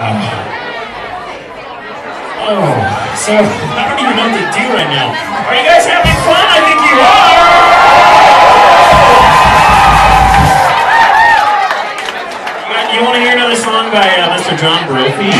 Oh, so I don't even know what to do right now. Are you guys having fun? I think you are. You want to hear another song by uh, Mr. John Brophy?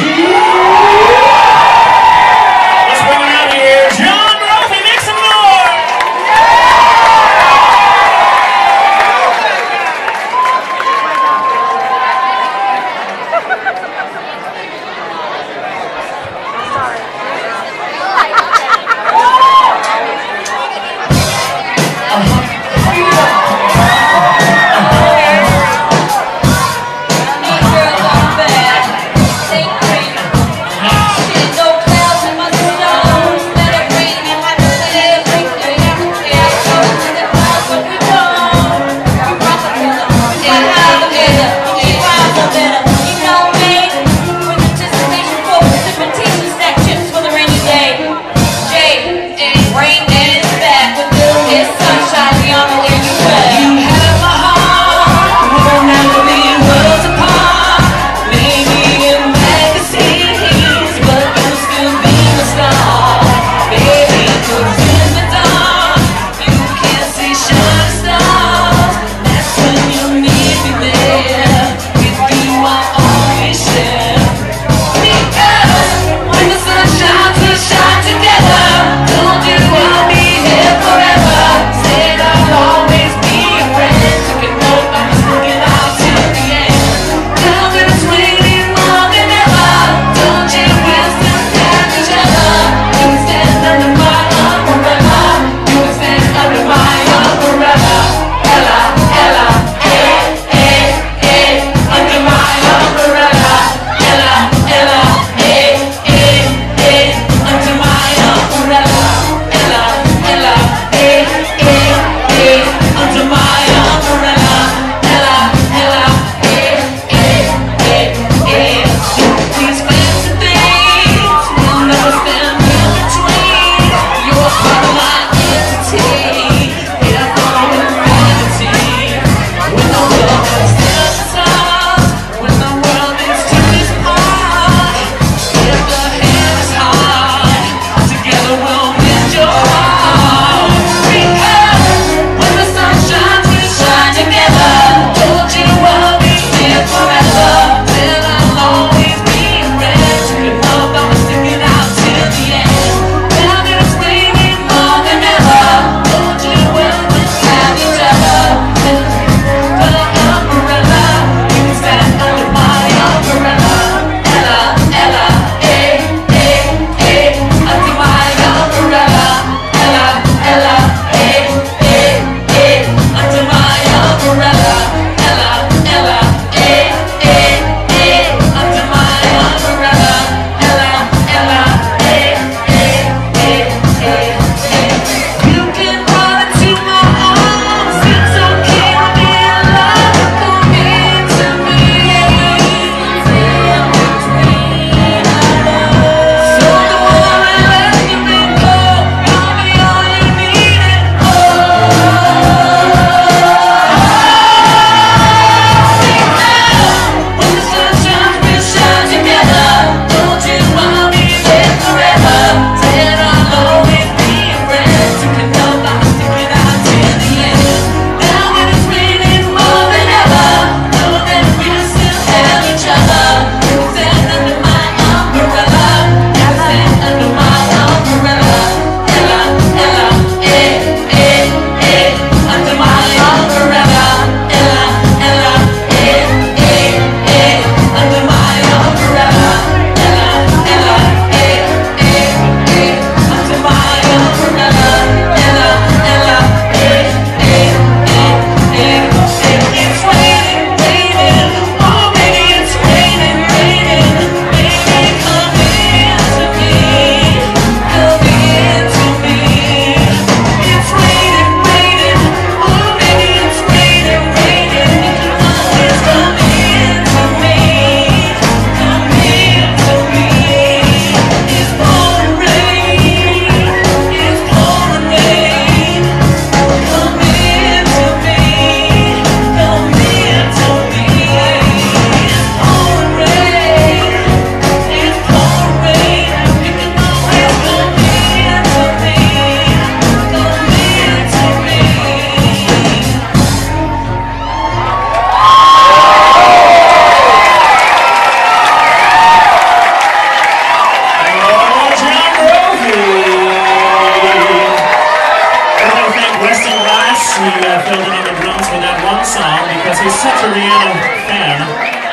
Uh, on the drums for that one song because he's such a Rihanna fan.